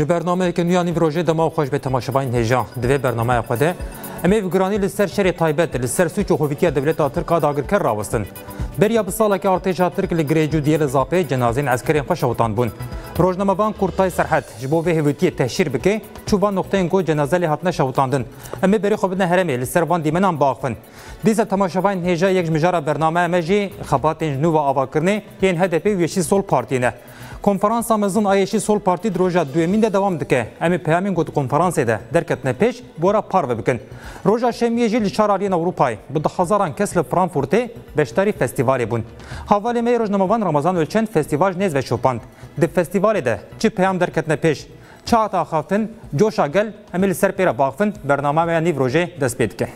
Ji bernameya ke nûyanî rojê dema xweş bi temaşebayên hêja di vê bernameya xwe de em ê vigiranî li ser şerê taybet li ser sûç û xwîtiya devleta Tirka dagirker rawestin. Beriya bi salekê artêşa Tirk li girêcû diyê li zapê cenazên ezkerên xwe şewtan bûn. Rojnamevan Kurtay Serhet ji bo vê hevûtiyê teşhîr bike çû van noqteyên ku cenazelê hatine şewtandin. Em ê berê xwe bidin heremê li ser van dîmenan biaxivin. Dîsa temaşebayên hêja yek ji mijara bername me jî xebatên ji nû ve avakirnê yên HDP û Yeşîl Sol Partî Konferansa mezin ayşi Sol Parti roja duemîn de devam dike. Em ê peyamên got konferansê de derketine pêş wara parve bikin. Roja şemiyê jî li çar aliyên Ewropayê bi hezaran kes li Frankfurtê beşdarî festivalê bûn. Havalê me rojnamevan Ramazan Ölçen festival nêz ve şopand. Di festivalê de çi peyam derketine pêş çata xaftin, coşa gel em ê li ser pêra baxfin bernameya nîv rojê dest pê dike.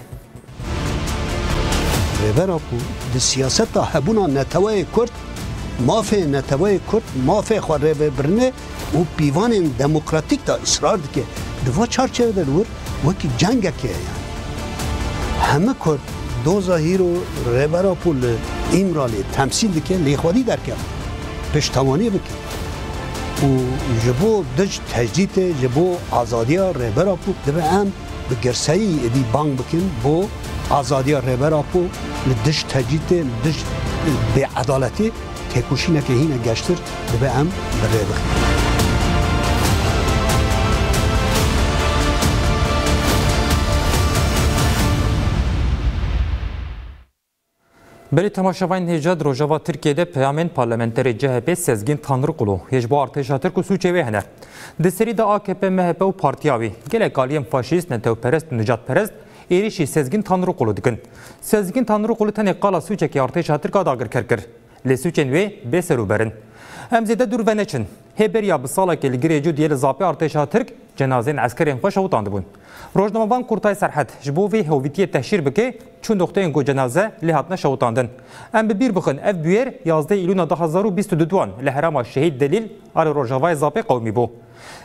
Rêvera ku di siyaseta hebûna netewayê Kurd mafê netewayê Kurd mafê xwe rêvebirine û pîvanên demokratîk da israr dike diva çarçeve de wir wekî cengekê yani. Heme Kurd doza hîro rêbera pul li İmralê temsîl dike lêxwadî derke piştawanî bike. û ji bo dij tecdîtê ji bo azadiya rêbera pûk dibe em bi girseyî êdî bang bikin bo azadiya rêbera pû li dij tecdîtê dij بێعدالەتی têkoşîneke hîne geştir dibe em bi rê bixin. Beri temaşavayın heca drojava Türkiye'de Parlament parlamenteri CHP Sezgin Tanrıkulu hecbu artışa Türk usulü hene. De seride AKP, MHP u partiyavi gelek aliyen faşist netevperest nücatperest erişi Sezgin Tanrıkulu dikin. Sezgin Tanrıkulu tene kala suçeki artışa Türk adagır kerkir. لسوچن وی بسرو برن ام زیده دور ونچن هبر یا بسالا که لگری جو دیل زاپی ارتشا ترک جنازین عسکرین خوش هوتاند بون روزنامه‌بان کورتای سرحد جبو وی هویتی تشهیر بکی چون نقطه گو جنازه لهاتنا شوتاندن ام بیر بخن اف بیر 11 ایلول 2022 لهرما شهید دلیل ار روجاوای زاپی قومی بو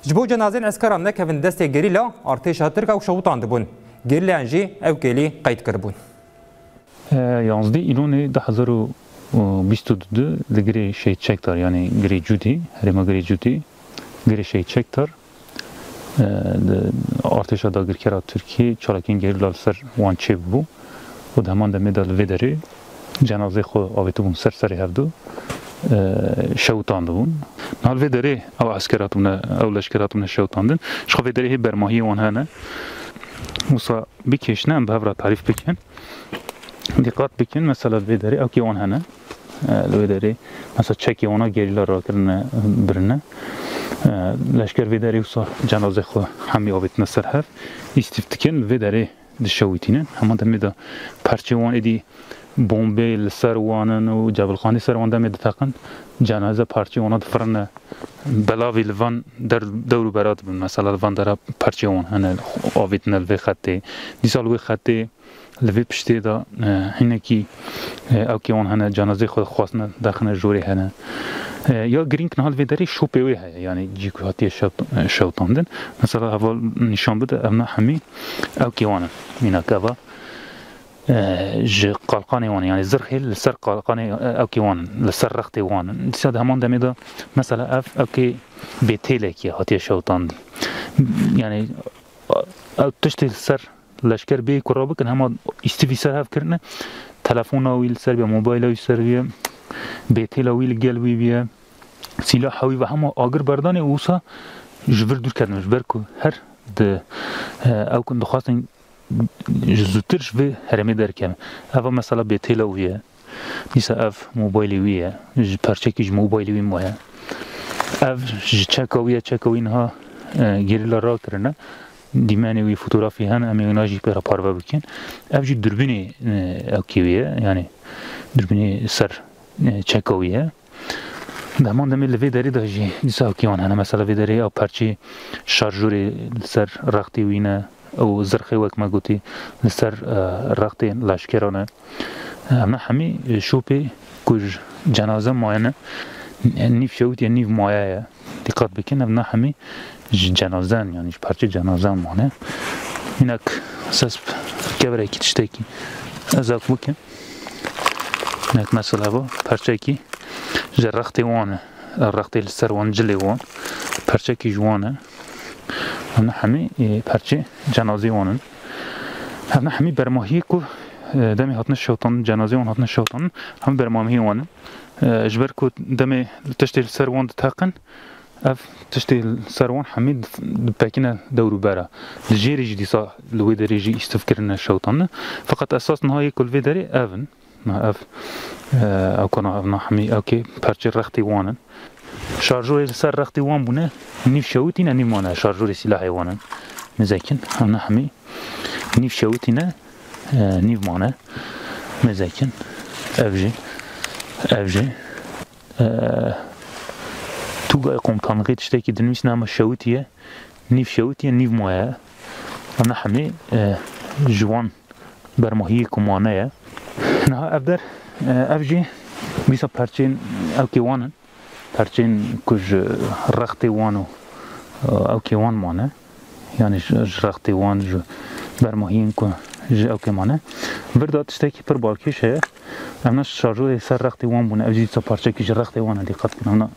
جبو جنازین عسکران نکوین دسته گریلا ارتشا ترک او شوتاند بون گریلا انجی او کلی قید کربون 11 ایلول 2022 و 22 لگری شی چکتر یعنی گری جودی هریما گری جودی گری شی چکتر ارتش دا گر کرا ترکی چالاکین گری لال سر وان چه بود و دهمان ده میدال ویدری جنازه خو آویتو بون سر سری هفدو شوتان دو بون نال ویدری او اسکراتون او لشکراتون شوتان دن شخو ویدری هی برماهی وان هنه موسا بکشنه ام به هفرا تعریف بکن دقت بکن مثلا ویدری او کی وان öderi mesela çeki ona gerilla rakırını e, birine leşker vederi usa cenaze xo hemi avit nasır hev istiftikin vederi dişavitinin hemen demi da parçe wan edi bombe lser wanan u cebalxani ser e, wan demi taqan cenaze parçe ona difrın belavi lvan der devru berat bin mesela lvan der parçe wan hene avit nel ve xatte disal ve xatte لفي پشتی دا هنكي او كيون هنا جنازه خود خواستنا داخل جوری هنا یا گرینگ نهال وی داری شو پیوی هست یعنی جی که هاتی شب شوتاندن مثلا اول نشان بده امنا همی او کیوانه مینا کوا ج قلقانی وان یعنی زرخی لسر قلقانی او کیوان لسر رختی وان ساد همان دمی دا مثلا اف او کی بیتیله کی هاتی شوتاندن یعنی او تشتی سر لشکر بی کرا بکن همه استوی سر هف کرنه تلفون ویل سر بیا موبایل ویل سر بیا بیتیل ویل گل وی بیا سلاح وی و همه آگر بردان اوسا جبر دور کردن جبر کو هر د او کن دخواستن زودتر جبه هرمی در کم او مثلا بیتیل ویه نیسا اف موبایل ویه پرچکی ج موبایل وی مایه اف چکاویه چکاوین ها گریلا را کرنه دیمانی وی فوتوگرافی هن امیوناجی پر پاروا بکن اف جی دربینی اکیویه یعنی دربینی سر چکویه ده من دمی لوی داری ده جی دیسا اکیوان هنه مثلا وی داری او پرچی شارجوری سر رختی وینه او زرخی وک ما گوتی سر رختی لشکرانه اما همی شوپی کج جنازه ماینه نیف شوت یا نیف مایه دقت بکن اما همی جنازن یعنی هیچ پرچه جنازن مانه اینک ساس کبره کی تشته که ازاق بکن اینک مسئله با پرچه که جا وانه رخت سر وان وانه، وان کی که جوانه هم همه پرچه جنازه وانن هم همه برماهی که دمی هاتن شوطان جنازه وان هاتن شوطان هم برماهی وانن اجبر که دمی تشتیل سر وان تاقن اف تشتي سروان حميد باكينا دورو بارا الجيري جدي صح الويداري جي يستفكرنا الشوطان فقط اساس نهاية كل فيدري افن ما اف او آه، كنا افنا حمي اوكي بارتشي رختي وانن شارجوري سر رختي وان بنا نيف شاوتينا اني مانا شارجور سلاحي وانن مزاكن افنا حمي نيف شوتين آه، نيف مانا مزاكن افجي افجي أه توقع كان غير تشتكي دنميس نعم الشوتية نيف شوتية نيف مويا أنا حمي جوان برمهي كموانايا نها أبدر أفجي بيسا بارتين أو كيوانا بارتين كوج رختي وانو أو كيوان مانا يعني جرختي وان برمهين كو أو كيمانا بردا تشتكي بربالكيش هي انا الشارجور يسر رختي وان بنا اجي تسبارشة كيش رختي وان اللي قد كنا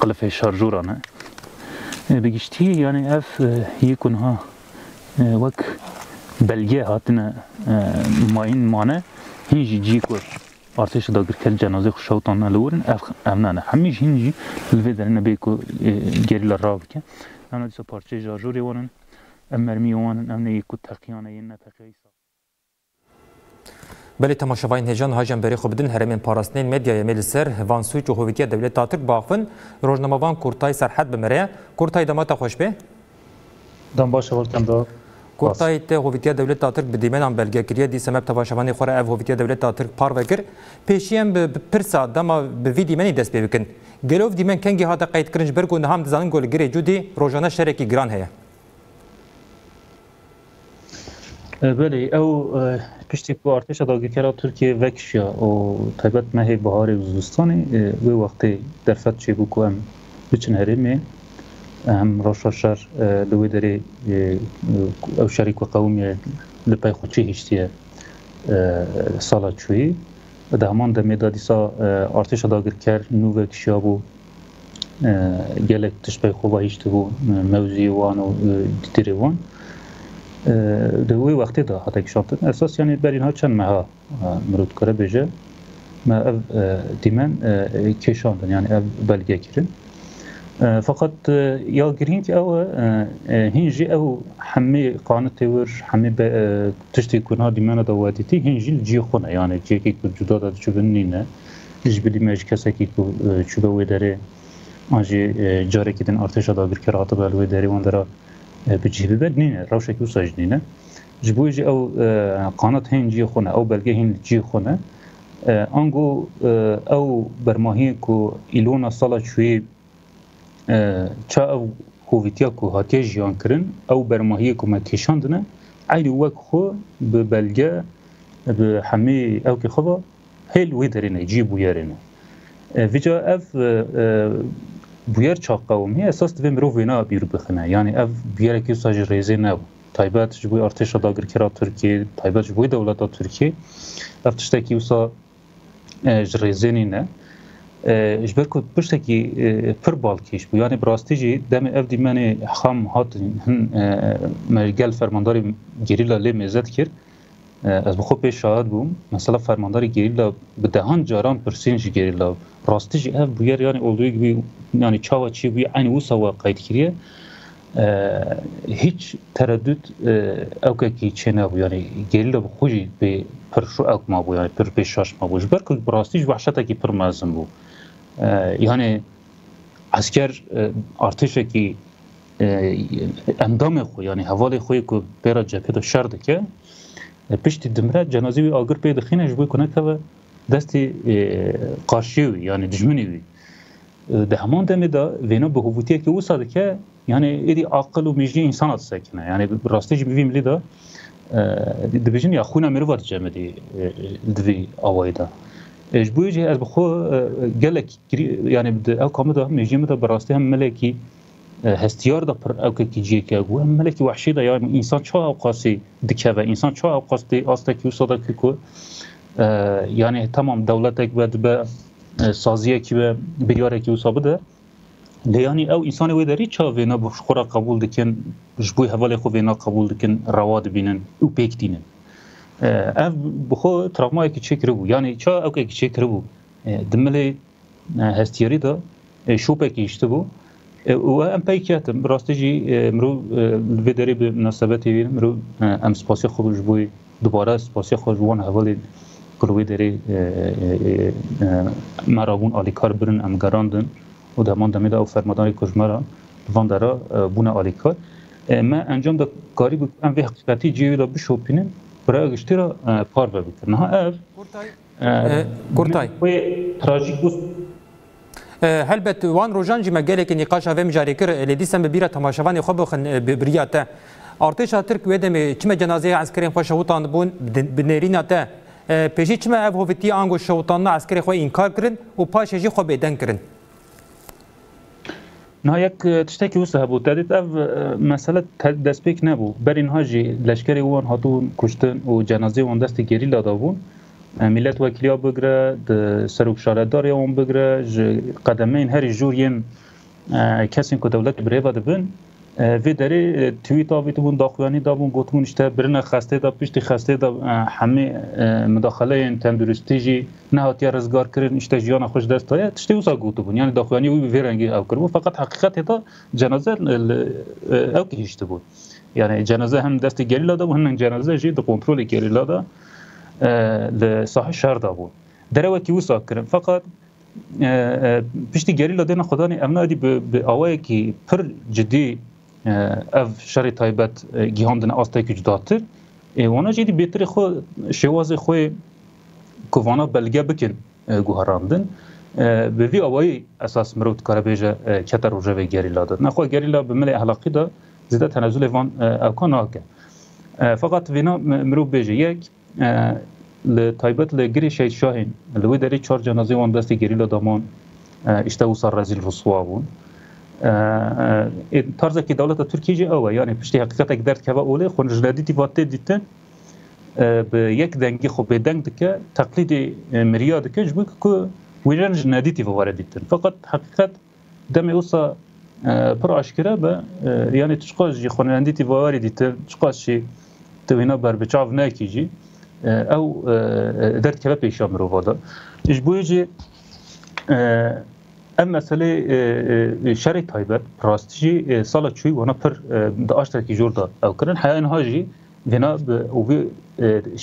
قلف هي الشارجور انا أه، بقشتي يعني اف أه، يكون ها أه، وك بلجه هاتنا ماين مانا هنجي جيكو ارتش دا كل جنازه خشوطان لورن اف امنا هميش هنجي الفيدر انا بيكو جري للرابك انا دي سبارشة جارجوري وانن امر ميوانن امنا يكو تقيانا ينا تقيس بلی تماشاوین هجان هاجان بری خو بدن هرمین پاراستنین مدیای ملی سر وان سوی جمهوریت دولت تاترک باخفن روزنامه‌وان کورتای سرحد بمره کورتای دمات خوش به دم باشه ولتم دو کورتای ته هویتیا دولت تاترک بدیمن ام بلګکریه دي سمپ تماشاوین خو اف هویتیا دولت تاترک پار وکر پیشیم به پرسا دما به وی دیمن دست به وکن ګلوف دیمن کنګي هاته قید کرنج برګو نه هم ځان ګول ګری جودي روزانه شریکی ګران هيا بله او پشتی که ارتش داگی کرا ترکیه وکشیا و طبیعت مهی بهاری و زوستانی و وقتی درفت چی بو که هم بچن هرمه هم راشا شر دوی داره او شریک و قومی لپای خودچی هشتیه سالا چوی و ده همان دمی دادیسا ارتش داگر کر نو وکشیا بو گلک تشپای خوبا هشتی بو موزی وان و دیتری وان در وی وقتی دا حتی کشافتن اساس یعنی بر اینها چند مها مرود کاره بجه ما اف دیمن کشاندن یعنی اف بلگه کرن فقط یا گرین که او هنجی او همه قانه تور همه تشتی کنها دیمن دا وادیتی هنجی جی خونه یعنی جی که جدا دا چوبن نینه جبلی مج کسی که چوبه وی داره آنجی جاره که دن ارتشا دا برکر حتی بلوی داره وان داره بجیبی بد نینه روش کی وساج نینه جبویج او قانات هین جی خونه او بلگه هین جی خونه انگو او برماهی کو ایلونا سالا چوی چا او هویتیا کو هاتیه جیان کرن او برماهی کو مکشاندنه عیلی وک خو به بلگه به همه او که خواه هیل وی درینه جی بویرینه ویجا اف بویر چاق قومی اساس دوی مرو وینا بیر بخنه یعنی اف بیر اکی ساجی ریزی نو تایبت جبوی ارتش داگر کرا ترکی تایبت جبوی دولت ترکی اف تشتکی وسا جریزینی نه جبر کد پشتکی پر بالکیش بو یعنی براستی جی دم اف من خام هات مرگل فرمانداری گریلا لی مزد کرد از بخو پیش شاید بوم مثلا فرماندار گریلا به دهان جاران پرسین جی گریلا راستی جی اف بویر یعنی اولوی گوی یعنی چاوا چی بوی این او سوا قید کریه هیچ تردد او که کی چه نبو یعنی گریلا بخوجی به پرشو او ما بو یعنی پر پیش شاش ما بو جبر که براستی جی وحشتا کی پر مازم بو یعنی عسکر ارتشکی اندام خو یعنی حوال خو کو پیرا جپیدو شرد که پشتی دمره جنازه وی آگر پی دخینه جبوی کنه که دستی قاشیه وی یعنی دجمنی وی ده همان دمه دا وینا به هووتیه که او ساده که یعنی ایدی عقل و میجی انسان هات سکنه یعنی راستی جی بیویم لی دا دبیجن یا خونه مرو وارد جمع دی دوی آوائی دا جبوی جی از بخو گلک یعنی او کامه دا میجیم دا براستی هم ملکی هستیار دا پر ئەوکەکی جیەکە بوو ئەم مەلێکی وحشیدا چه انسان چا ئەو قاسی چه انسان چا ئەو که ئاستێکی و سەدەکی کو یعنی دولت تەمام به سازی بە به بیاره بریارێکی وسا بده لیانی یعنی او انسان وێ دەری چا وینا بە قبول دکن جبوی بۆی هەواڵی وینا قبول دکن ده بینن او پیک دینن ئەم بخۆ تراومایەکی چه بوو یعنی چا ئەوکێکی چێکرە بوو دملێ هەستیاریدا شوپێکی یشتە بو. و ام پیکیت راستی جی مرو به دری به مناسبت مرو ام سپاسی خوبش بوی دوباره سپاسی خوش وان حوالی کلوی دری مرابون آلیکار برن ام گراندن و دمان دمید او فرمادان کشمرا وان درا بونه آلیکار ما انجام ده کاری بود ام به حقیقتی جیوی را بشوپینیم برای گشتی را پار ببیتر نه اف گرتای گرتای تراجیک بود هەلبەت وان ڕۆژانجی مەگەلێکی نیقاش ئەێم جارێکرد لە دیسم ببیرە تەماشەوانی خۆ بخن ببریاتە. ئارتێشا ترک وێ دەمێ چمە جەنازەیە ئەسکرێن خۆ شەوتان بوون بنێرینەتە. پێشی چمە ئەف هۆڤتی ئانگۆ شەوتانە ئەسکری خۆی ئینکارکردن و پاشێژی خۆ بێدەنگکردن. نایەک تشتێکی وسە هەبوو دەدێت ئەف مەسلە دەستپێک نەبوو بەرین هاژی لەشکری وان هاتوون کوشتن و جەنازی وان دەستی گێری لادابوون. millet vekiliya bigire di serokşaredariya wan bigire ji qedemeyên herî jûr yên e, kesên ku dewlet birêve dibin e, vê derê e, twîta vê bûn daxuyanî dabûn gotbûn işte birine xestê da piştî xestê da hemê midaxeleyên tenduristî jî nehatiya rizgar kirin işte jiyana xweş dest daye tiştê wisa gotbûn yani daxuyanî wî vê rengî ew kiribû feqet heqîqetê da cenaze ew gihîştibûn yani cenaze hem destê gerîla da û hinek cenaze jî di kontrolê gerîla da لصاحب شهر دابون دروا کی وسا کرن فقط پشتی گری لدن خدا نه امنا دی به آوای کی پر جدی اف شری تایبت گیهاندن آستای کی جداتر وانا جدی بهتر خو شواز خو کوانا بلگه بکن گوهراندن به وی آوای اساس مرود کار بیجه چتر روژه و گری لدن نخوا گری لدن بمل احلاقی دا زیده تنزول وان اوکان آکه فقط وینا مرو بیجه یک ل تایبت ل گری شهید شاهین لوی داری چهار جنازه وان دست گری اشته و سر رزیل رسوا بون طرز که دولت ترکیه جه اوه یعنی پشتی حقیقت اک درد که اوله خون جلدی دیواته دیتن به یک دنگی خب به دنگ دکه تقلید مریا دکه جبو که ویران جنادی تیفا فقط حقیقت دم اوسا پر آشکره به یعنی تشقاش جی خونندی وارد دیتن تشقاش جی تو بر نکیجی ئەو دەرکەوە پێشە مرۆڤدا ش بۆیێ ئەم مەسلێ شەری تایبەت پراستژی ساڵە چوی وەە پر داعاشتێکی جووردا ئەوکردن حیانهاژی vena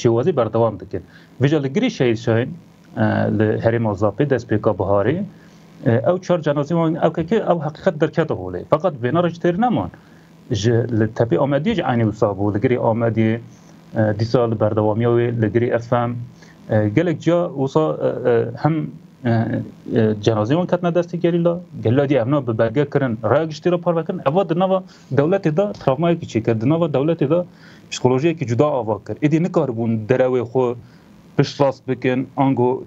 şêwazî berdewam dikin. Vêja li girî şehîdşahin li herêma zapê destpêka biharê ew çar cenazî wan ewkeke ew heqiqet derkete holê. Feqat vêna re ji têr neman ji li tepê Amediyê ji aynî wisa bû li girî Amediyê دیسا لبردوامی و لگری افهم گلک جا وصا هم جنازه اون کتنه دستی گریلا گلا دی امنا به بلگه کرن رای گشتی را پار بکرن اوا دنوا دولت دا تراومایی که چی کرد دنوا دولت دا پسیکولوژی که جدا آوا کرد ایدی نکار بون دروی خو پشت راست بکن آنگو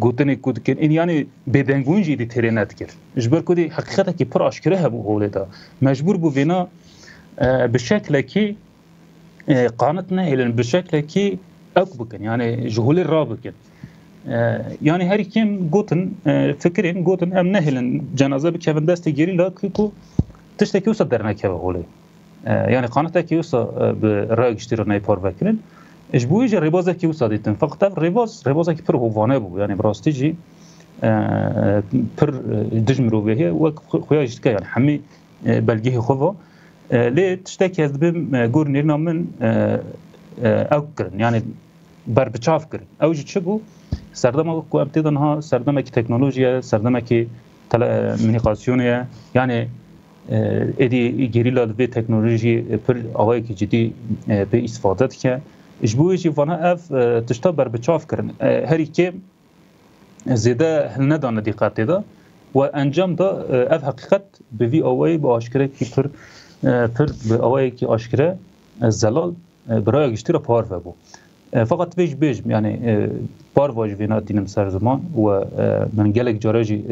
گوتنی کود کن این یعنی بدنگون جیدی تیره نت کرد جبر کدی حقیقتا که پر آشکره هبو هولی دا مجبور بو وینا به شکل که قانتنا که بشكل كي یعنی يعني جهول الرابكن یعنی هر کیم گوتن فکرین گوتن ام نهلن جنازه بکوین دست گیری لاد که کو تشت کی در نکه ولی یعنی قانت کی به راگشتی رو نیپار بکنن اش بوی جه ریباز کی فقط ریباز ریباز که پر هوانه بو یعنی براستی جی پر دجم رو و خویاش که یعنی همه بلگه خواه لێ تشتێک هێز بم گور نێنا من ئەو کردن یعنی بربچاف کردن ئەو چ بوو سەردەمە وەکو ئەم تێدەها سەردەمەکی تەکنۆلۆژیە سەردەمەکی منیقاسیۆنە یعنی ئێدی گەریلا دەبێت تەکنۆلژی پر ئەوەیەکی جدی بێ ئیسفادە دکە ji بû e, e, e, jî vana ev tişta berbiçav kirin herî kê zêde hil nedane dîqetê da we encam da ev heqiqet bi vî awayê bi aşkirekî pir پر به آوایی که آشکره زلال برای گشتی را پار فبو فقط بیش بیش یعنی پار واجب وینا دینم سر زمان و من گلک جارجی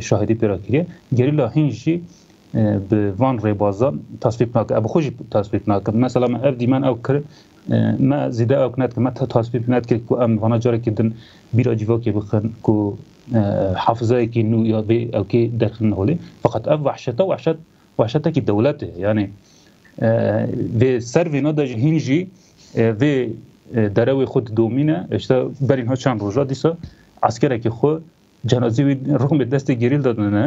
شاهدی پیرا کریه گریلا هنجی به وان ری بازان تصویب ناکه ابو خوشی تصویب ناکه مثلا من ابدی دیمن او کر ما زیده او کنات که ما تصویب کرد که ام وانا جاره که دن بیرا جیوا که بخن که حافظه که نو یا بی او که درخن نهولی فقط اب وحشتا وحشت başataki devleti yani e, ve servi nada hinji e, ve درەوی خود دومینە ئێشتا بەرین ها چند ڕۆژا دیسە ئەسکەرێکی خۆ جەنازیوی ڕومێ دەستی گریل دەدنە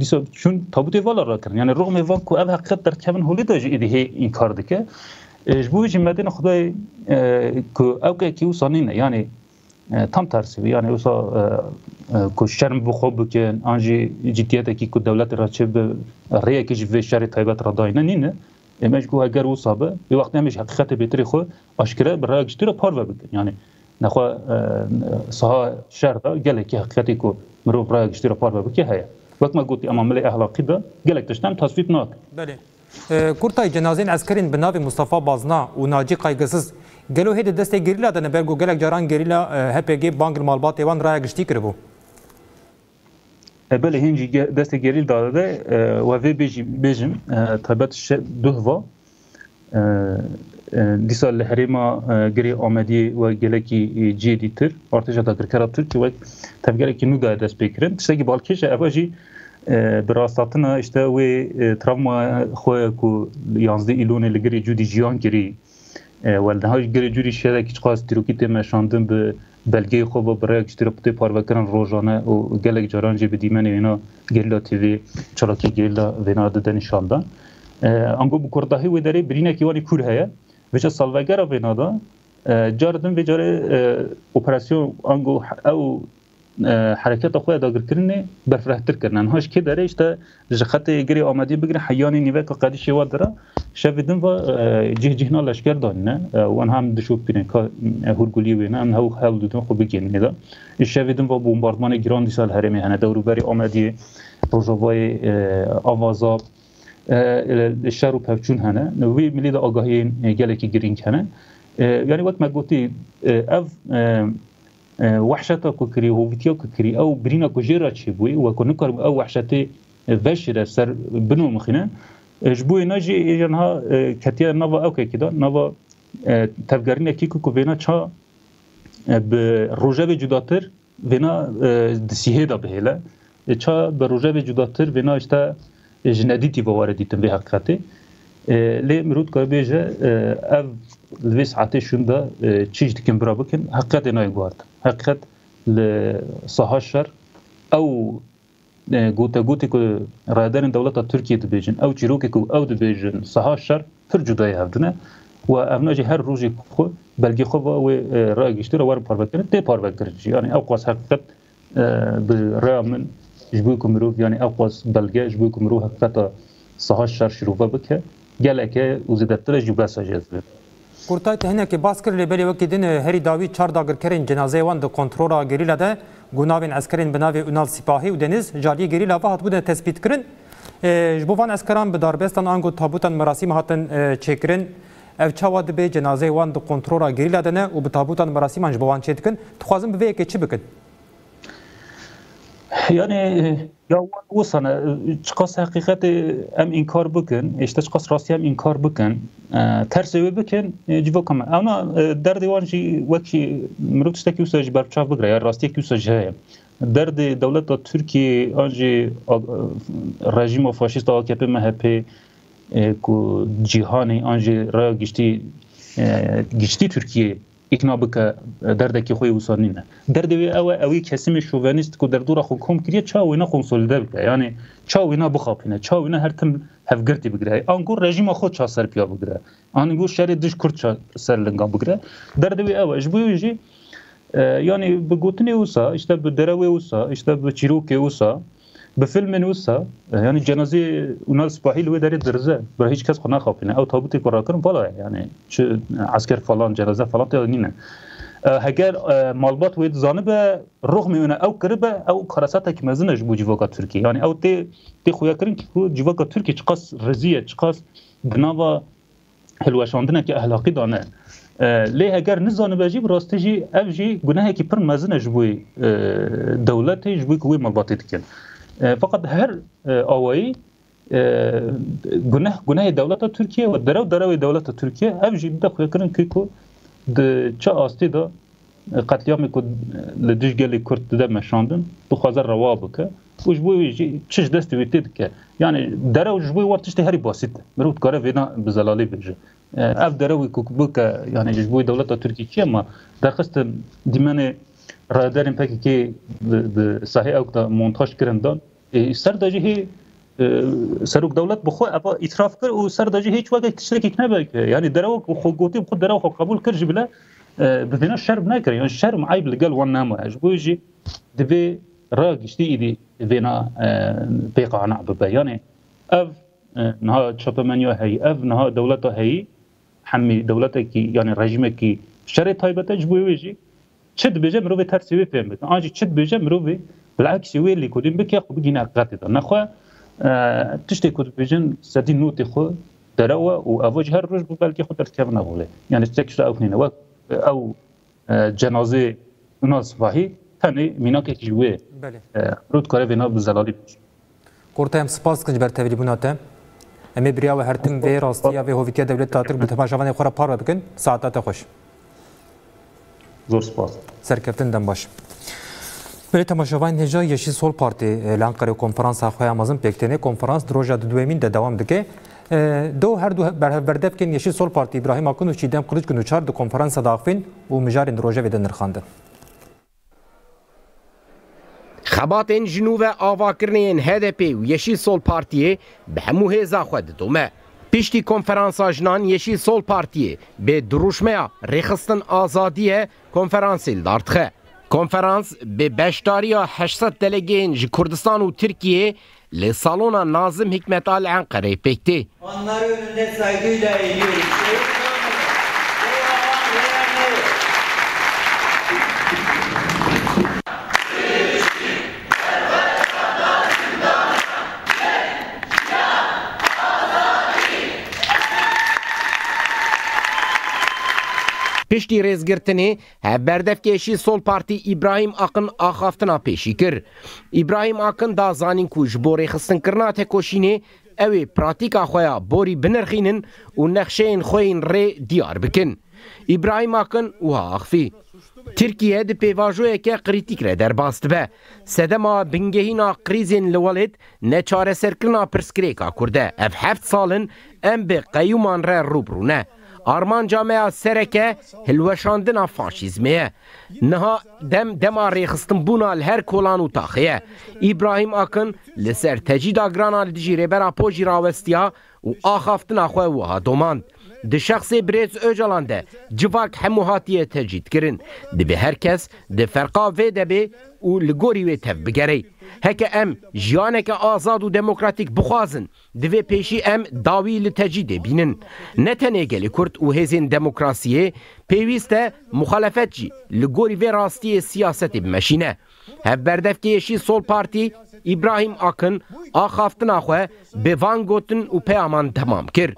دیسە چون تابوتی والا ڕاکردن یعنی ڕومێ وا کو ئەو حقیقت دەرکەبن هولی دەژی ئیدیهێ این کار دکە بویجی مەدەنە خدای کو ئەوکێکی وسانینە یعنی تام تەرسیوی یعنی وسا کو شرم بخو بکن آنجی جدیت کی کو دولت را چه به ریا کی جوی شر تایبت را داینه نینه امش گو اگر او صابه به وقت نمیش حقیقت بهتری خو اشکره برای گشتی رو و بکن یعنی نخوا سها شر دا گله کی حقیقتی کو مرو برای گشتی پر پار بکن هيا وقت ما گوتی اما ملی اخلاقی دا گله تشتم تصویب ناک بله کورتای جنازین عسکرین به ناو بازنا او ناجی قایگسز گلو هید دسته گریلا برگو گلک جاران گریلا هپگی بانگل مالبات ایوان رای گشتی بود تبل هنجی دست گریل داده و وی بیجی بیجم تبت دو هوا دیسا لحریما گری آمدی و گلکی جی دیتر ارتشا دا کرکرا تر که وک تفگره که نو دا دست بکرن تشتاگی بالکش اوه جی براستاتنا اشتا وی تراما خواه که یانزده ایلونه لگری جودی جیان گری ولدهاش گره جوری شده که چقاس دروکی تی مشاندن به بلگه خوب برای اکش دروک تی پاروکران روزانه و گلک جاران جی به دیمن اینا گریلا تیوی چلاکی گریلا وینا ده نشاندن انگو بکردهی و داره برینه کیوانی کور هیا ویچه سالوگر وینا ده جاردن ویجاره اپراسیون انگو او حرکت خود داگر کردن برفرهتر کردن هاش که داره اشتا جخط گری اومدی بگیرن حیانی نیوه که قدی شوا داره شب و جه نه لشکر دانه وان هم دشو پینه که هرگولی نه هم هاو خیل دودن خوب بگین دا شب دن و گران سال هرمی نه یعنی دورو بری آمدی روزوای آوازا شهر و پفچون هنه وی ملی دا آگاهی گلکی گرین کنه یعنی وقت مگوتی او وحشتا کوکری هوویتیا کوکری او برینا کوجرا چی بوی و کو نکر او وحشته وشره سر بنو مخینه جبوی ناجی ایرانها کتیا نوا او که کدا نوا تفگرین کی کو وینا چا به روژه به جداتر وینا دسیه دا بهله چا به روژه به جداتر وینا اشتا جندیتی بواردیتن به حقیقتی لی مرود که بیجه او لوی ساعتی شون دا چیش دکن برا بکن حقیقت نای گوارد حقيقة لسهاشر او گوته گوته که رادرن دولت ترکیه دبیجن او چیروکی که او دبیجن سها شر پر جدای هفدنه و افناجی هر روزی خو بلگی خو و رای گشتی رو وار پاربک کرد دی پاربک کرد یعنی او قواس حقیقت به رای من جبوی کمرو یعنی او قواس بلگه جبوی کمرو حقیقت سها شر شروع بکه گل اکه و زیدتر جبه ساجه Kurtay tehneke baskır li belê wekî din herî dawî çar dagirkerên cenazeyê wan di kontrola gerîla de gunavên eskerên bi navê Unal Sipahî û Deniz cariyê gerîla ve hat bûne tespît kirin. Ji bo van eskeran bi darbestan an got tabutan merasîm hatin çêkirin. Ev çawa dibe cenazeyê wan di kontrola gerîla de ne û bi tabutan merasîman ji bo wan çê dikin. Dixwazin bi vê yekê çi bikin? یعنی یا وسانه چقاس حقیقت ام انکار بکن اشته چقاس راستی هم انکار بکن ترس وی بکن جبو کم اونا در دیوان جی وکی مروب تشتا که اوسا جبر چاف بگره یا راستی که اوسا جه درد دولت دا ترکی آنجی رژیم و فاشیست آکپ مهپی که جیهانی آنجی را گشتی گشتی ترکیه ikna bike derdekî xwe wisanîne. Derdê wê ew e ew kesimê şovenîst ku derdora xwe kom kiriye çawêna konsolide bike yanî çawêna bixapîne çawêna her tim hevgirtî bigire angur rejima xwe ça serpiya bigire anî bu şerê dij kurd ser lingan bigire derdê wê ew ji bo jî yanî bi gotinê wisa işte bi derewê wisa işte bi çîrokê wisa بفیلم نوسا یعنی جنازه اونا سپاهی لوی دارید درزه برای هیچ کس خو نخوابینه او تابوتی کرا کردن بالا یعنی چه عسکر فلان جنازه فلان تا نینه هگر مالبات وید زانبه رغم اونه او کربه او کارساتا که مزنش بو جیواکا ترکی یعنی او تی تی خویا کرن که جیواکا ترکی چقاس رزیه چقاس بناوا هلوشاندنه که اخلاقی دانه لی اگر نزانه بجی براستی جی اف جی گناهی که پر مزنه جبوی دولتی جبوی کوی مالباتی دکن فقط هر آوایی گناه گناه دولت ترکیه و درو درو دولت ترکیه هف جیب ده خوی کرن که که ده چه آستی ده قتلیامی که لدیش گلی کرد ده مشاندن بخوازه روا بکه وش بوی چش دست ویتی دکه یعنی درو وش بوی وقتش ده هری باسید مرو کاره وینا بزلالی بجه اف دروی که بکه یعنی جش بوی دولت ترکیه ما درخست دیمانه رايدرين پکی که به صحیح او که منتاش کرندان سر داجی هی اه، سروک دولت بخو اپا اطراف کر و سر داجی هیچ وقت تشریکی نبه که یعنی درو خود گوتی خود درو خود قبول کر جبله اه، ببینا شرم نکر یعنی شرم عیب لگل وان نامو هش بویجی دبی را گشتی ایدی بینا اه، پیقا نعب به اف نها چاپمنیا هی اف نها دولت هی حمی دولت يعني یعنی رژیم کی شر تایبتش چه دبیجه مروی ترسی وی پیم بکن آنجی چه دبیجه مروی بالعکسی وی لیکولین بکی خو بگین حقیقتی دا نخواه تشتی که دبیجن سدی نوتی خو دروا و اواج هر روز بلکی خو ترتیب نبوله یعنی تکش را اکنینه و او جنازه ناز فاهی تنه میناک جوه رود کاره وینا بزلالی بشه قرطه هم سپاس کنج بر تولی بوناته امي بريا و هرتم في راستيا في هوفيتيا دولت تاتر بتماشا فاني خورا بار بكن ساعتات خوش زۆر سپاس سەرکەوتن دەمباش. بری تەماشەوان هێژای یەشی سۆڵ پارتی لەنقەرە کۆنفرانسا خۆیان مەزم پێکتێنێ کۆنفرانس درۆژە دوێمین دەدەوام دکێ دو هەردوو بەرهەبەردەبکەن یەشی سۆڵ پارتی براهیما کون و چی دەم کوچ کن و چار دو کۆنفرانسا داخفین و مژارین درۆژەوێ دە نرخاندن. خەباتên ji nû ve avakirnên HDP û Yeşîl Sol Partiyê bi hemû hêza xwe didome. Pişti konferansa jnan Yeşil Sol Partiyi be duruşmaya rexistin azadiye konferansil dartxe. Konferans be beştariya 800 delegeyin ji Kurdistan u Türkiye le salona Nazım Hikmet Al Ankara'yı pekti. Onlar önünde saygıyla eğiliyoruz. پشتی رێزگرتنێ هەبەردەفکێشی سۆڵ پارتی ئیبراهیم ئاقن ئاخافتنا پێشی کرد. ئیبراهیم ئاکن دازانین کوش بۆ ڕێخستنکردنا تێکۆشینێ ئەوێ پراتیکا خۆیان بۆری بنرخینن و نەخشەیەن خۆین ڕێ دیار بکن. ئیبراهیم ئاکن وها ئاخفی. Tirkiye di pêvajiyeke qrîtîk re derbast be. Sedema bingehîna qrîzên li welêt neçareserkirina pirsgirêka Kurde ev heft salin em bi qeyûman re rûbrûne. Armanca me sereke hilweşandina faşizmeye. Niha dem dema rêxistin bûna li her kolan û taxeye. İbrahim Akin li ser tecîda grana li dijî rêbera pojî rawestiya û axaftina xwe wiha domand. Di şexsê Birêz Öcalan de civak hemû hatiye tecîd kirin. Dibe herkes di ferqa vê de bê û li gorî wê tev bigerey. هکه ام جیانک آزاد و دموکراتیک بخوازن دوی پیشی ام داوی لتجیده بینن نه تنه گلی کرد و هزین دموکراسیه پیویسته مخالفت جی لگوری و راستی سیاستی بمشینه هف بردفکی یشی سول پارتی İbrahim Akın axaftin axwe bi van gotin û peyaman tamam kir.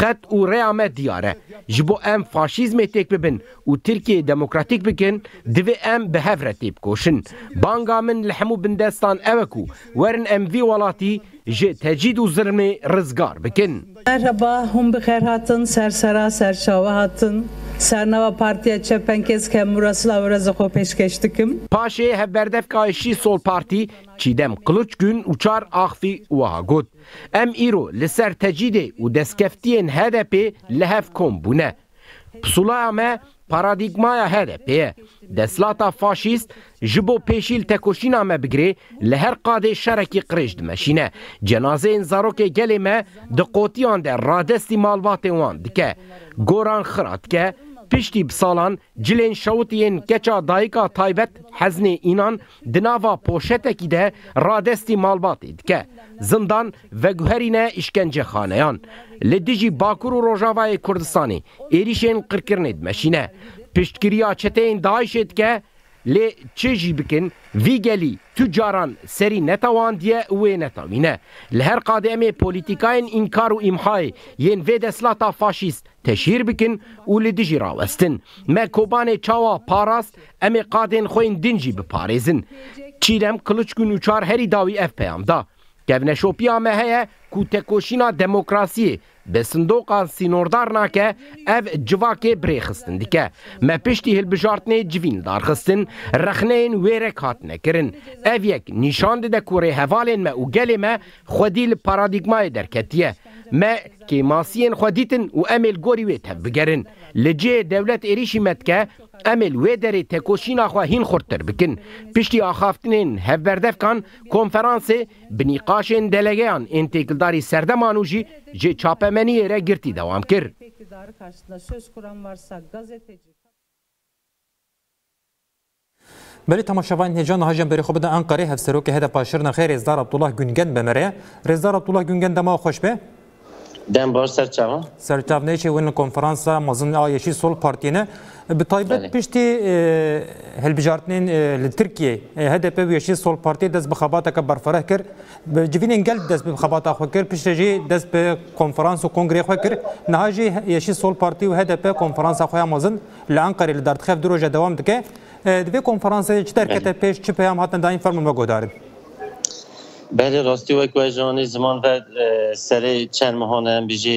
خط û reya me diyar e. Ji bo em faşîzmê têk bibin û Tirkiye demokratîk bikin, divê em bi hevre tê bikoşin. Banga min li hemû bindestan ew ku werin em vî welatî ji tecîd û zirmê rizgar bikin. Merhaba hûn bi xêr hatin sersera serçawe hatin. Sarnava Partiya Çepenkez kem Muraslav Razıqo peşkeş dikim. Paşe hevberdefka işi sol parti Çiğdem Kılıçgün uçar axfi uaha gut. Em îro li ser tecîdê û destkeftiyên HDP li hev kom bûne. Pusula me paradîgmaya HDP ye. Deslata faşîst ji bo pêşîl tekoşîna me bigirê li her qadê şerekî qirêj dimeşîne. Cenazeyên zarokê gelê me di qotiyan de radestî malbatê wan dike. Goran xira dike, Piştî bisalan cilên şewtiyên keça dayika taybet hezinê înan di nava poşetekî de radestî malbatê dike. Zindan veguherîne işkencexaneyan. Li dijî Bakur û Rojavayê Kurdistanê êrişên qirkirnê dimeşîne. Piştkiriya çeteyên Daişê dike لێ چێژی بکن ڤیگەلی توجاران سەری نەتەوانندە وێ نەتاوینە لە هەر قادێمێ پۆلیتیکاین ئینکار و ئیمهای یەن vê دەسلاتا فاشیست تەشیر بکن و li dijî rawestin me kobanê çawa parast em ê qadên xên din jî biparêzin çîrem kiliçkûn û çar herî dawî ev peyam da Kevneşopiya me heye ku tekoşîna demokrasiyê Bi sindoqan sînordar nake ev civakê birêxistin dike. Me piştî hilbijartinê civîn darxistin, rexneyên wêrek hatine kirin. Ev yek nîşan dide ku rêhevalên me û gelê me xwedî li paradîgmayê derketiye. Me kêmasiyên xwedîtin û em ê gorî wê te bigerin. Li cihê dewlet êrişî me dike Emel wê derê tekoşîna xwe hîn xurttir bikin. Piştî axaftinên hevberdevkan konferansê bi nîqaşên delegeyan ên têkildarî serdeman û jî ji çapemeniyê re girtî dewam kir. بلی تماشاوان هجان هاجم بری خوب ده انقره هفسروک هدا پاشرنا خیر ازدار عبدالله گونگن بمره رزدار عبدالله گونگن دما خوش به Dem baş serçava. Serçavne çi win konferansa mazın a yeşil sol partiyene bi taybet pişti e, helbijartnin e, li Türkiye e, HDP yeşil sol partiye dest bi xebata ke berfereh kir civînên gel dest bi xebata xwe kir piştê jî dest bi konferans û kongrê xwe kir niha jî yeşil sol partî û HDP konferansa xwe ya mazin li Enqerê li derdxef du roja dewam dike divê konferansê çi derkete pêş çi peyam hatin dayîn fermû me guhdarin. بله راستی اکوه جانی زمان و سری چند ماهانه هم بیجی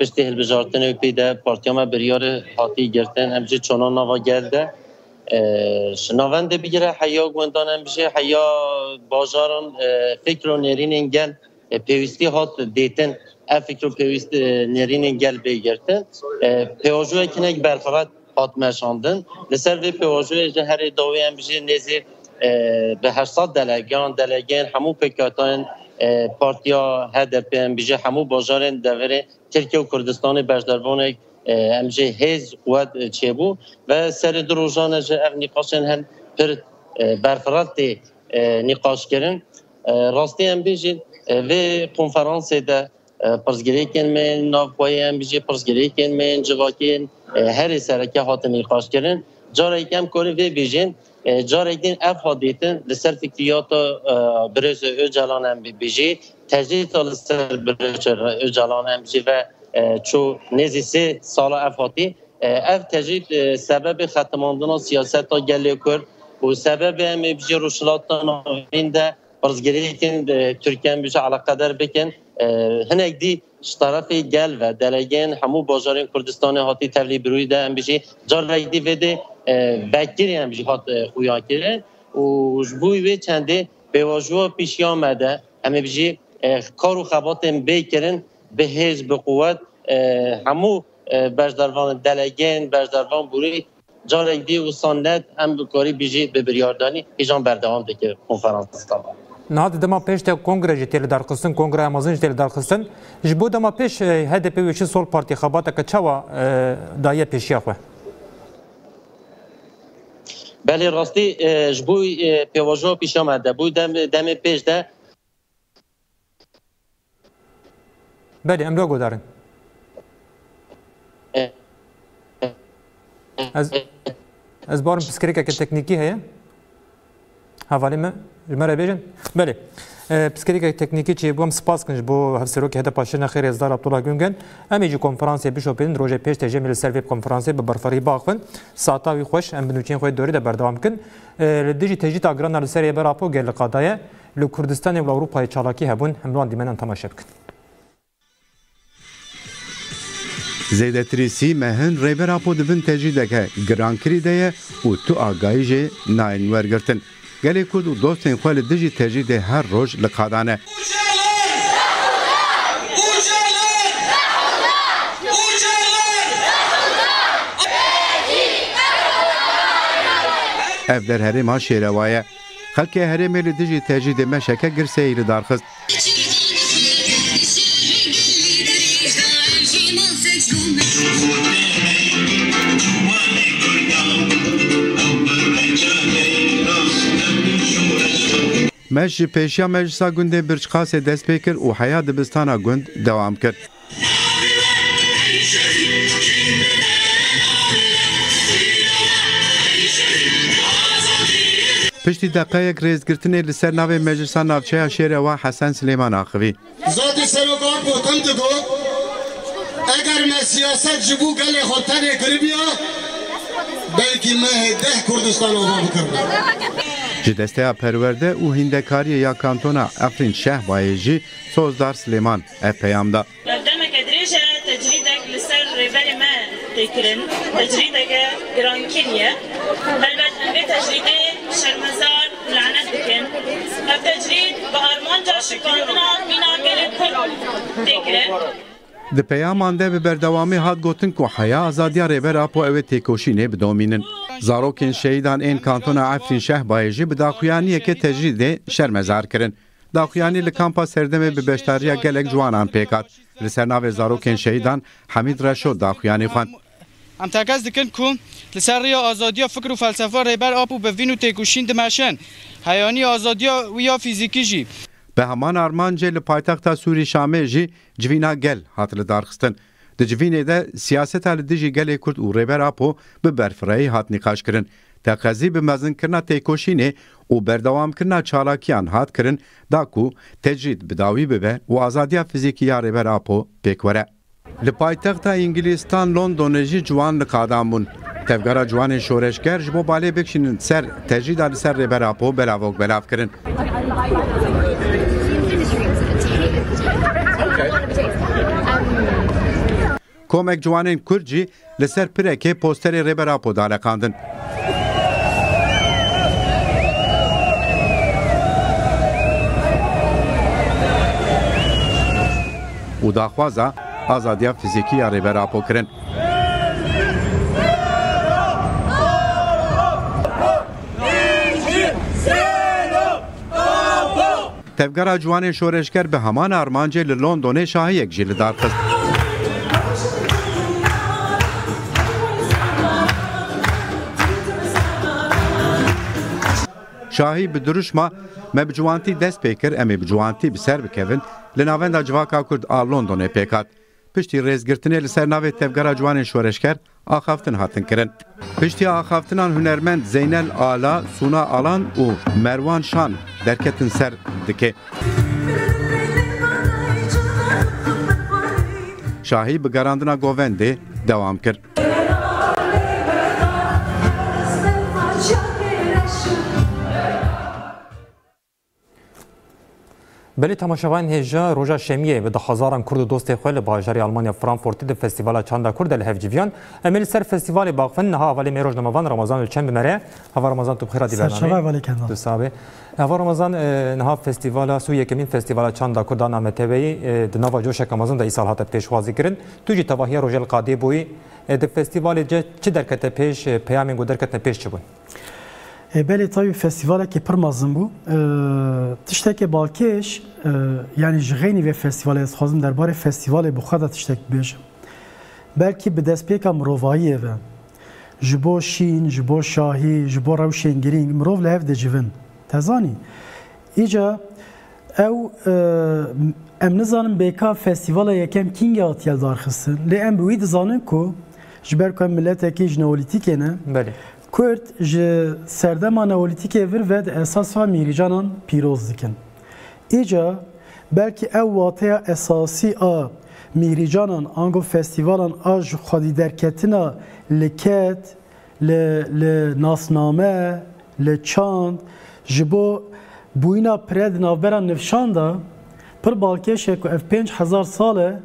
پشتی هل بجارتن او پیده همه بریار گردن گرتن بیجی چونان نوا گرده شنوانده بگیره حیا گوندان هم بیجی حیا باجاران فکر و نرین انگل پیوستی هات دیتن افکر فکر و پیوست نرین انگل بگیرتن اکنه اکنک برفقط هات مشاندن لسر وی پیاجو هر داوی هم بیجی نزیر به هر سال دلگان دلگان همو پکاتان پارتیا ام بیجه همو بازارن دوره ترکیه و کردستان بجدربان امجه هیز قوات چه بو و سر دروژان از اف نقاشن هن پر برفرات نقاش کرن راستی ام بیجه و کنفرانس ده کن من نافوای ام بیجی کن من جواکین هر سرکه هات نقاش کرن جاره کم کوری و بیجه جارێک دین ئەف خۆدیتن لەسەر فکریۆتۆ برێژ ئۆجاران ئەم ببیژی تەجیتۆ لەسەر ئۆجاران ئەمژی بە چۆ نێزی سێ ساڵە ئەف هاتی ئەف تەجید سەبەبی خەتماندن و سیاسەتە گەلێ کورد و سەبەبی ئەم بژی ڕوشلاتان وین دە ڕزگەریکن تورکیان بژە علاقەدەر بکەن هەنێک دی طرف گل و دلگین همو بازار کردستان هاتی تولی بروی ده هم بیشی جار ویدی ویده وکیری هم بیشی هات خویا کرده و جبوی وی چنده بیواجوه پیشی آمده همه بیشی کار و خبات بیکرن به هز به قوت همو بجدروان دلگین بجدروان بروی جار دی و سانلت هم بکاری بیشی به بریاردانی ایجان بردوام ده که کنفرانس نهاد دما پیش ته کنگره جی تیل درخستن کنگره امازن جی تیل درخستن جبو دما پیش هدف ویشی سول پارتی خباتا که چوا دایه پیشی خواه بله راستی جبوی پیواجا پیش آمده بود دم, دم پیش ده بله امرو گودارن از از بارم پسکریکا که تکنیکی هیه حوالی من مره بیژن بله پسکریک تکنیکی چی بوم سپاس کنج بو هفسروک هدا پاشنا خیر ازدار عبدالله گونگن امی جی کنفرانس بیشو پین روزه پیش ته جمیل سرویب کنفرانس به برفری باخون ساعتا وی خوش ام بنوچین خو دوری ده بردوام کن دیجی تجی تاگران ال سری براپو گل قادای لو کردستان و اروپای چالاکی هبون هملان دیمنن تماشا بکن زیدتریسی مهن ریبر اپو دبن تجی دکه گرانکری ده و تو آگایجه ناین ورگرتن gelê Kurd û dostên xwe li dijî tejî de her roj li qadane. Ev der herêma şêrewaye, xelkê herêmê li dijî tejî de meşeke girseyî li darxist. Thank you. مەژ ji pêşiya meclisa gundê birçiqasê dest pê kir û heya dibistana gund dewam kir. Piştî deqeyek rêzgirtinê li ser navê meclisa navçeya şêre wa Hesen Silêman Axivî. Zatî serokan gotin digo eger me siyaset ji bo gelê xwe tenê kiribiya belkî me hêdeh Kurdistan ova bikirbe. Ji desteya perwerde û hîndekariyê ya kantona Efrîn Şehbayê jî sozdar Silêman ev peyam da. Demeke dirêj e tecrîdek li ser rêverê me têkirin, tecrîdeke girankin ye. Helbet em vê tecrîdê şermezar lanet dikin. Ev tecrîd bi armanca şikandina mîna gelê Kurd têkirin. Di peyaman de bi berdewamê hat gotin ku heya azadiya rêvera po evê têkoşînê bidomînin. zarokên şeîdan ên kantona Efrîn şehbayê jî bi daxuyaniyeke tecrî dê şermezar kirin. Daxuyanî li kampa serdemê bi beşdariya gelek ciwanan pêkat. Li sernavê zarokên şeîdan Hemîd Reşo daxuyanî xwend. Em tekez dikin ku li ser rêya azadiya fikr û felsefa rêber ap û bevîn û têkuşîn dimeşin. Heyaniya azadiya wî ya fîzîkî jî. Bi heman armancê li paytexta Sûrî Şamê jî civîna gel hat li darxistin. دجوینه ده سیاست ال دجی گله کورد او ریبر اپو به برفرای هات نقاش کرن تقاضی به مزن کرنا تیکوشینه او بردوام کرنا چالاکیان هات کرن دا کو تجرید بداوی به و آزادیا فیزیکی یا ریبر اپو پیکوره لپایتختا انگلیستان لندن جی جوان لقادامون تفګرا جوان شورشګر جمو بالې بکشینن سر تجرید ال سر ریبر اپو بلاوک بلاف کرن کۆمێک جوانین کورجی لەسەر پرێکێ پۆستەری ڕێبەرا پۆدارەکاندن. و داخوازە ئازادیا فیزیکی یا ڕێبەراپۆکردن. تەفگەرا جوانێ شۆرشکەر بە هەمان ئارمانجێ لە لۆندۆنێ شاهەیەک ژی لەدارخست. Şahî bi duruşma me bi ciwantî dest pêkir em ê bi ciwantî bi ser bikevin li navenda civaka Kurd a Londonê e pêkat. Piştî rêzgirtinê li ser navê tevgera ciwanên şoreşker axaftin hatin kirin. Piştî axaftinan hunermend Zeynel Ala, Suna Alan û Mervan Şan derketin ser dike. Şahî bi garandina devam kir. بلی تماشاوان هجا روژا شمیه به ده هزاران کرد دوست خواه لباجاری آلمانیا فرانکفورتی ده فستیوالا چاندا کرد لحف جیویان امیل سر فستیوال باقفن نها اولی میروژ نموان رمضان لچن بمره هوا رمضان تو بخیرا دی برنامه سر شبه اولی کنم تو سابه هوا رمضان نها فستیوالا سو یکمین فستیوالا چاندا کرد آنامه تبهی ده نوا جوش کمازن ده ایسال هاته پیشوازی کرن تو جی تواهی روژا القادی بوی ده فستیوال جه چی درکت پیش پیامین گو درکت پیش چی بوی؟ e, tabi tavî festivalekê pir mezin bû. E, Tiştekê e, yani ji ve vê festivalê ez dixwazim derbarê festivalê bu kadar de tiştek bibêjim. Belkî bi destpêka mirovayiyê ve ji bo şîn, ji bo şahî, ji bo rewşên girîng mirov li hev de civin. Te zanî. Îca ew e, em nizanin festivala yekem kinge hatiye darxistin. le em bi zanın dizanin ku ji ber ku em milleteke Kurd ji serdema neolitîkê vir ve di esasa mîrîcanan pîroz dikin. Îca belkî ew wateya esasî a mîrîcanan ango festîvalan a ji xwedî derketina li ket, li, li nasname, li çand, ji bo bûyîna pire di navbera nivşan da pir balkêşe ku ev pênc hezar sal e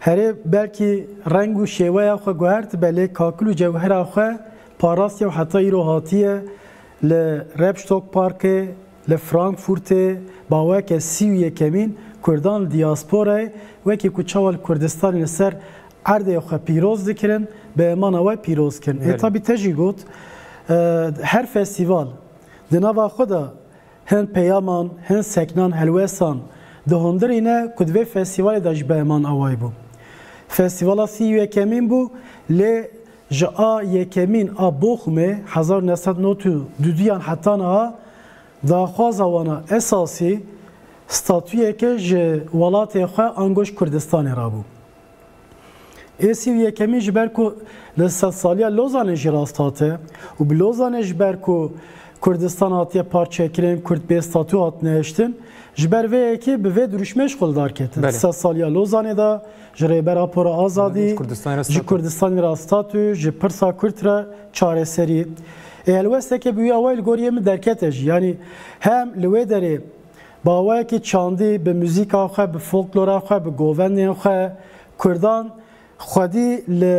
herê belkî reng û şêweya xwe guher dibe lê kakil û cewhera xwe پاراست و حتی رو هاتیه ل رپشتوک پارک ل فرانکفورت با وک سی و یکمین کردان دیاسپوره وکی کچاول کردستان سر ارده خو پیروز دکرن به امان و پیروز کرن ایتا بی تجی گوت هر فستیوال دنوا خدا هن پیامان هن سکنان هلوسان دهندرینه کدوی فستیوال داج به امان اوای بو فستیوالا سی و یکمین بو ل ji a yekemîn a Boxumê 1992yan hetana daxwaza wana esasî statûyeke ji welatê xwe Angoş Kurdistanê rabû. Êsî yekemî ji ber ku li sed saliya Lozanê jî rast hate û bi Lozanê ji ber ku Kurdistan hatiye parça kirim Kurd bir statü hatine eştin. Jiber ve eki bi ve duruşmeş kol darketin. Ses salya Lozan'e da jireber apora azadi, ji Kurdistan ra statü, ji Pırsa Kurd ra çareseri. Elvesteke büyü avayl goriye mi derket eji. Yani hem lüvederi باوەیەکی چاندی بە موزیکا خوێ بە فۆکلۆرا خوێ بە گۆڤندێن خوێ کوردان خودی لە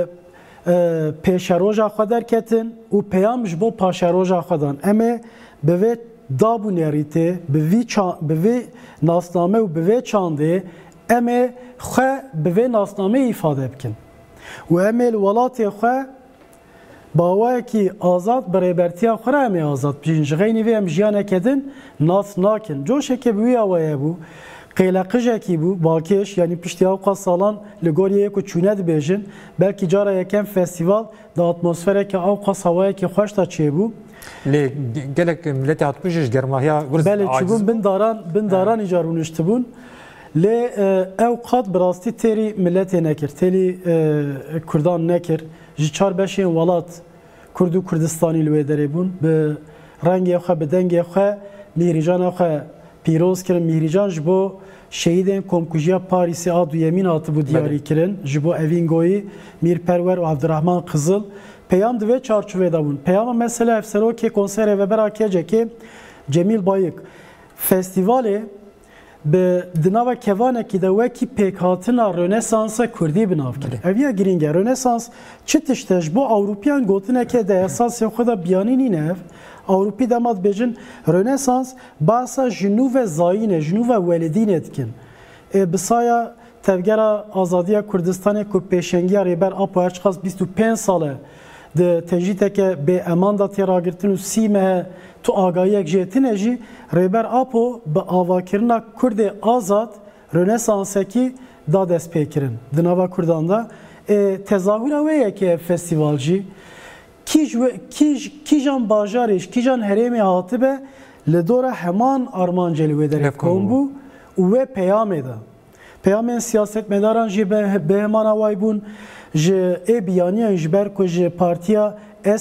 پیشروژا خود درکتن و پیامش بو پاشروژا خودان اما به وی دابونیریته به وی, چا... به وی ناسنامه و به وی چانده اما خو به وی ناسنامه ایفاده بکن و اما الولات خو باوکی آزاد برای برتیا خوره امی آزاد بجین جغینی وی ام جیانه کدن ناس ناکن جوشه که بوی آوایه بو Qeyleqijekî bû Bakeş yanî piştiya qa salan li goriyê ku çûne dibêjin, belkî cara yekem festîval di atmosfereke ew qas hewayekî xweş da çêbû. Lê gelek milletê hatbû ji germahiya Belê çîbûn bin daran bin daran îcarûn tibûn. Lê e, ew qat bi rastî têrî milletê nekir, têlî e, Kurdan nekir, ji çar beşên welat Kurd û Kurdistanî li wê derê bûn bi rengê xwe bi dengê xwe lîrijana xwe Pîroz kirin mîhrîcan ji bo şehidên Komkujiya Parisê a duyemîn hatibû diyarî kirin ji bo evîngoyî Mîrperwer û Evdirahman Qizil peyam divê çarçûvê de bûn. Peyama mesela Efserokê konserê vebera kecekê Cemil Bayık festivalê bi dinava kevanekî de wekî pêkhatina Rönesansa Kurdî binav kirin. Ev ya giringe Rönesans çi tişte ji bo Awropiyan gotineke de esasê xwe da biyanî nîne ev. ئەوروپی دەمات بێژن ڕێنەسانس باسا ژنوە زایینە ژنوە etkin. کن. E, بسایە tevgera azadiya Kurdistanê ku pêşengiya rêber Apo Erçqas 25 sale de tejîteke bê eman da têragirtin û tu agayek jê tune jî Apo be avakirina Kurdê azad Rönesansekî da dest pêkirin di nava Kurdan da e, tezahura festivalci. کیج و کیج کیجان باجارش کیجان هرم هاتبه لدورا همان آرمان جلوه در کن بو و پیام ده پیام سیاست مداران جی به همان آوائی بون جی ای بیانی جبر که جی پارتیا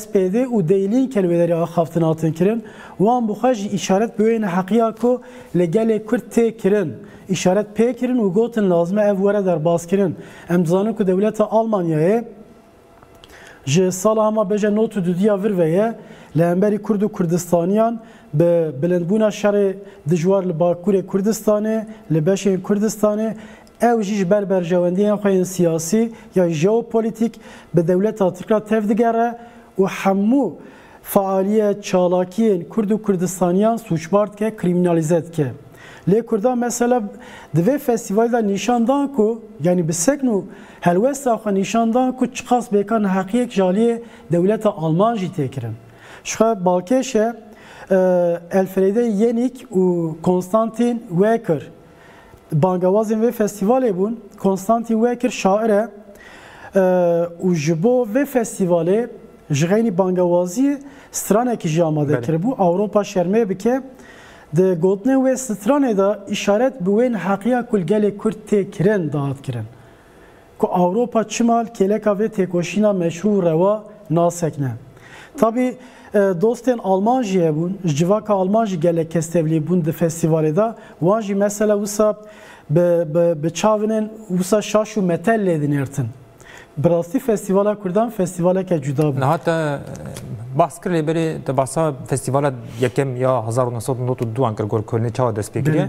SPD û deylîn kelveleri xaftin hatin kirin wan bixwe jî îşaret biwên heqiya ku li gelê Kurd tê kirin îşaret pê kirin û gotin lazim ev were derbas kirin em ku dewleta Almanyayê ji sala hema beje not û dudiya virveyê li hemberî Kurd û Kurdistaniyan bi bilindbûna şerê dijwar li Bakurê Kurdistanê, li beşên Kurdistanê ew jî ji ber berjewendiyên xeyên siyasî ya jeopolitîk bi dewleta tirkira tev digere û hemû faaliye çalakiyên Kurd û Kurdistaniyan suçbar dike, kriminalize dike. Lê Kurda mesela divê festivalda nîşandan ku yani bi seknû helwesta xwe nîşanda ku çiqas bêkan heqiyek jaliyê dewleta Alman jî têkirin. Ji xwe Balkêşe e, Elfrede Yenik û Konstantin Weker bangewazên vê festivalê bûn. Konstantin Weker şair e û ji bo vê festivalê ji xeynî bangewaziyê stranekî jî amade kiribû Awropa şermê bike di gotinê wê stranê de îşaret bi wên heqiya kul gelê Kurd tê kirin dahat kirin. ku Avrupa çimal keleka ve tekoşina meşhur reva nasekne. Tabi e, dostên Almanjiye bûn, ji civaka Almanji gelek kestevlî bûn di festivalê da, wan mesela wisa be be be şaş û şaşu lê dinêrtin. Bi festivala Kurdan festivala cuda bû. Hatta e, baskir lê berê te basa festivala yekem ya 1992 an kir gor Kölnê çawa destpêkiriye.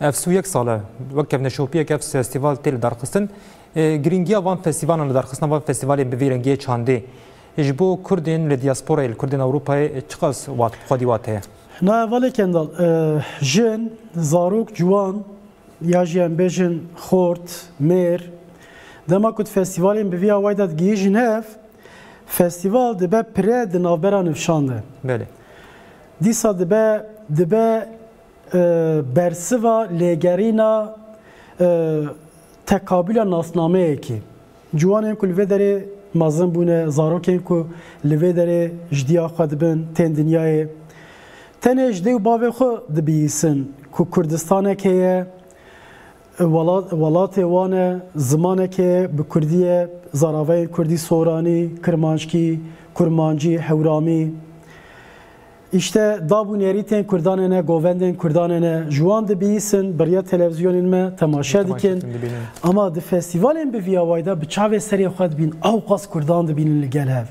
Ev sû yek sala wek kevne şopiyek ev festival tê li گرنگیا وان فستیوالان درخستنا وان فستیوال به ویرنگی چاندی جبو کردین ل دیاسپورا ال کردین اروپای چقاس وات خودی واته نه ولی کندال جن زاروک جوان یا جیان بجن خورد میر دما کد فستیوالین به ویا وایدات گیجن هف فستیوال دبه پره دنابران افشانده بله دیسا دبه دبه برسوا لگرینا تقابل ناسنامه ای که جوان کو لوی دره مازن بونه زاروکین کو لوی دره جدیا خود بن تن دنیای تنه جدی و باوی خو دبیسن کو کردستانه که ولات وان زمانه که به کردی زاراوی کردی سورانی کرمانشکی کرمانجی هورامی İşte da bu neriten kurdanene, govenden kurdanene, juan de biyisin, birya televizyonin me, temaşa dikin. Ama de festivalin bi viyavayda, bi çave seri xod bin, av qas kurdan de binin li gelev.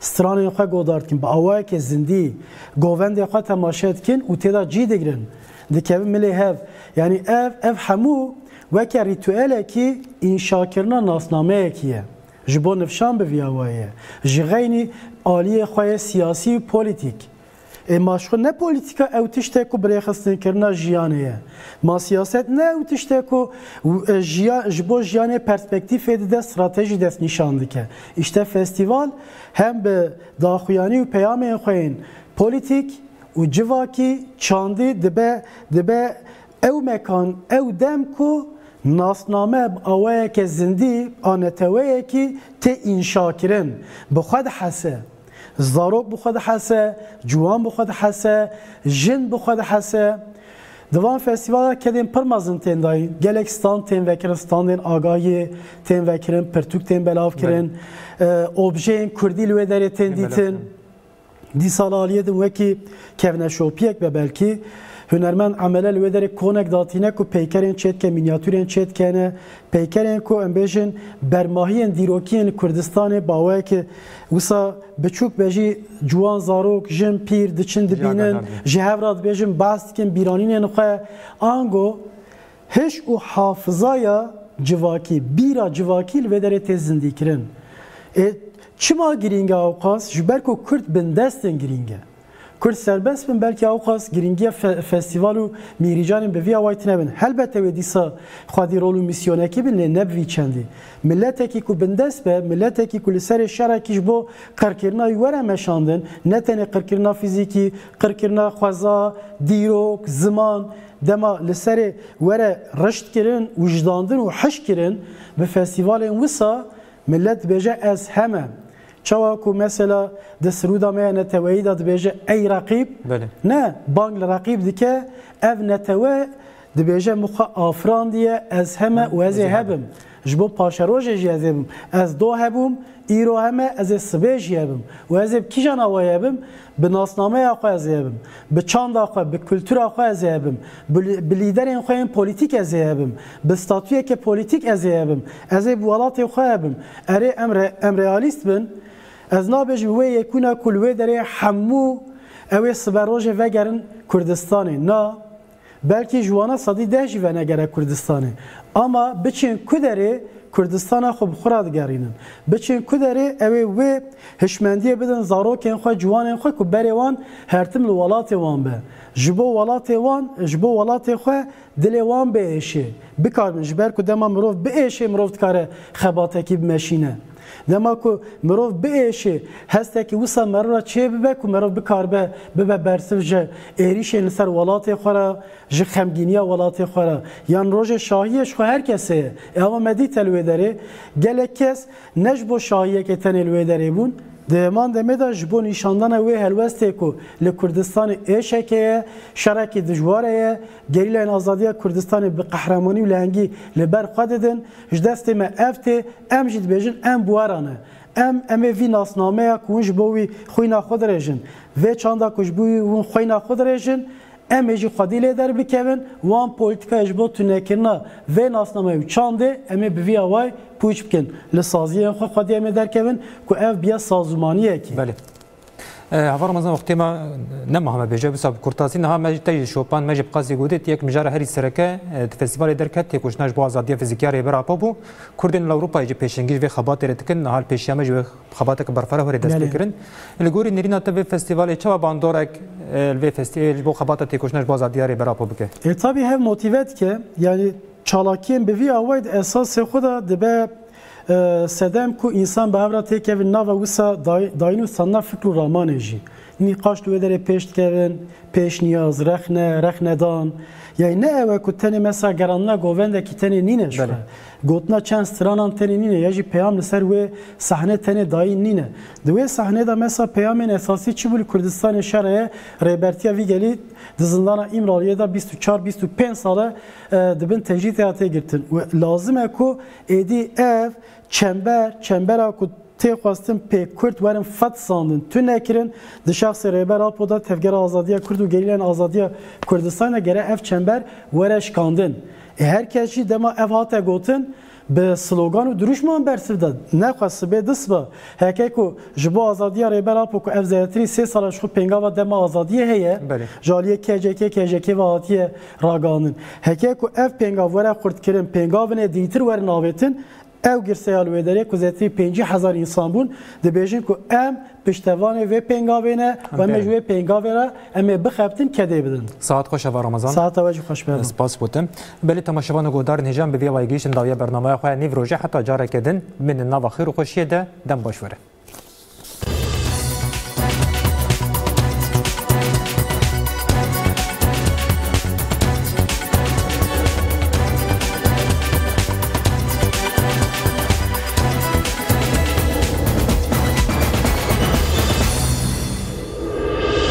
Stranên xwe godar dikin, bi awayeke zindî, govendê xwe temaşe dikin û têda cî digirin. Dikevin milê hev. Yani ev, ev hemû weke rîtüelekî înşakirina nasnameyekî ye. Ji bo nifşan bi viyawayê, ji xeynî aliyê xwe ye siyasî û polîtîk. ماشخو نه پولیتیکا او تشته کو برای خستن کرنا جیانه ما سیاست نه او تشته کو جیا جبو جیانه پرسپکتیف ده استراتژی دست نشانده که işte festival hem به داخویانی و پیام خوین پولیتیک و جواکی چاندی دبه دبه او مکان او دم کو ناسنامه اوه که زندی آنتوه که ته انشا کرن بخواد حسه زارۆک بخۆ حەسە جوان بخۆ حەسە ژن بخۆ حەسە Divan festivala kedin pırmazın tendayı, Gelekstan ten vekirin, standin agayı ten vekirin, pertük ten belav kirin, e, objeyin kurdi lüvederi ten ditin, disal aliyedin veki kevne şopiyek ve belki هنرمند عمل لوی در کونک داتینه کو پیکرین چت که مینیاتورین چت کنه پیکرین کو امبیشن برماهین دیروکین کردستان باوه که وسا بچوک بجی جوان زاروک جن پیر دچن دبینن جهورات بجن باست کن بیرانین خو آنگو هش او حافظایا جواکی بیرا جواکی لوی در تزندی کرن چما گرینگه اوقاس جبر کو کرد بندستن گرینگه Kurd serbest bin belki avqas giringiya festival û mîrîcanên bi vî awayt nebin. Helbet ew dîsa xwadî rol û misyonekî bin lê nebvî çendî. Milleteke ku bindest be, milleteke ku li serê şerekî ji bo qirkirina wî were meşandin, ne tenê qirkirina fîzîkî, qirkirina xweza, dîrok, ziman, dema li serê were reşt kirin, wijdandin û heş kirin bi festivalên wisa millet bêje ez heme چاواکو مثلا دسرودا مه نتوایی داد بیجه ای رقیب بله. نه بانگ رقیب دیگه اف نتوه دبیجه مخا آفران دیه از همه و از هبم جبو پاشروج جیازم از دو هبم ایرو همه از سبه جیابم و از کی جان آوایابم به ناسنامه آخو از یابم به چاند آخو به کلتور آخو از یابم به لیدر این خواهیم پولیتیک از یابم به ستاتوی که پولیتیک از یابم از ولات خواهیم اره امر امریالیست بن Ez nabêjim wê yekûna ku wê derê hemû ew ê sibe rojê vegerin Kurdistanê na belkî ji wana sedî deh jî venegere Kurdistanê ama biçin ku derê Kurdistana xwe bixura digerînin. Biçin ku derê ew ê wê hişmendiye bidin zarokên xwe ciwanên xwe ku berê wan hertim li welatê wan be. ji bo welatê wan ji bo welatê xwe dilê wan biêşe bikarin ji ber ku dema mirov biêşe mirov dikare xebatekî bimeşîne dema ku mirov biêşe hestekî wisa merra çê bibe ku merov bikarbe bibe bersiv ji êrişê li ser welatê xwe re ji xemgîniya welatê xwe re yan rojê şahiyê ji xwe her kesê ye ewa medî te li wê derê gelek kes ne ji bo şahiyekê tenê li wê derê bûn د مان د مدا جبو نشاندن وی هلوست کو ل کوردستان اشکه شرک د جواره ګریل ان ازادي کوردستان به قهرمانی ولنګي ل بر قددن جدست ما افت ام جد بجن ام بوارانه ام ام وی ناسنامه کوج بووی خو نه خود رژن و چاندا کوج بووی خو نه خود رژن em ejî xwedî lê derbikevin wan polîtîka ji bo tunekirina vê nasnameyê çandê em ê bi vîya way pûç bikin li saziyên xwe xwedî ku ev biya sazûmaniyekî هفر مزن وقتی ما نما همه بیجه بساب کرتاسی نه همه تیج شوپان مجب قاسی گودت یک مجار هری سرکه فستیوال درکت تکوشناش بو آزادی فیزیکیاری بر اپا بو کردن لاوروپا جی پیشنگیج و خبات رتکن نهال پیشیامه جو خبات که برفره هری دست بکرن لگوری نرینا تب فستیوال چوا باندورک الوی فستیوال بو خبات تکوشناش بو آزادی هری بر اپا بکه تابی هف موتیوت که یعنی چالاکیم به وی اواید اساس خود دبه سدم کو انسان به هر تکه و ناو وسا داینو سنا فکر و رامان جی نی قاشت و در پیشت کردن پیش نیاز رخنه رخنه دان Јај не е ако тени меса гаранна го венде ки тени нинен што. Готна чен странан тени нине, јажи пејам на сер уе сахне тени даи нине. Дуе сахне да меса пејамен есаси чи бул Курдистан шаре Ребертија вигели дизындана İmralı'ya da 24-25 sale e, dibin tecrit hayata girtin. Lazım eko edi ev, çember, çember eko تی خواستم پی کرد ورم فت ساندن تو نکرین دی شخص ریبر آپودا تفگر آزادی کرد و گریلن آزادی کردستان گره اف چنبر ورش کاندن هر کسی دما اف هاته گوتن به سلوگان و دروش مان برسیف داد نخواست به دست با هکه کو جبو آزادی ریبر آپو کو اف زیتری سه سال شخو پینگا و دما آزادی هیه جالیه کجکی کجکی و آتیه راگانن هکه کو اف پینگا وره خورد کرن پینگا ونه دیتر ور ناویتن ev girseya li wêderê ku zêtirî pêncî hezar însan bûn dibêjin ku em piştevanê vê pêngavê ne ve me ji wê pêngavê re em ê bixebtin kedê bidin. Saat xweş heva Ramazan. Saata we jî xweş be. Spas gotim. Belê temaşevan e godar nêjan bi vê waygîşin dawiya bernameya xwe nîv rojê heta carekê din min nava xêr û xweşiyê de dem baş were.